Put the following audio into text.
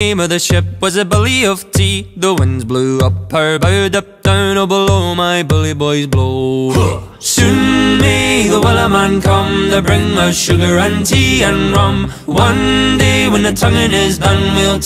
name of the ship was a Billy of Tea. The winds blew up her bow, up down, oh below my bully boys blow. Soon may the man come to bring us sugar and tea and rum. One day when the tonguing is done, we'll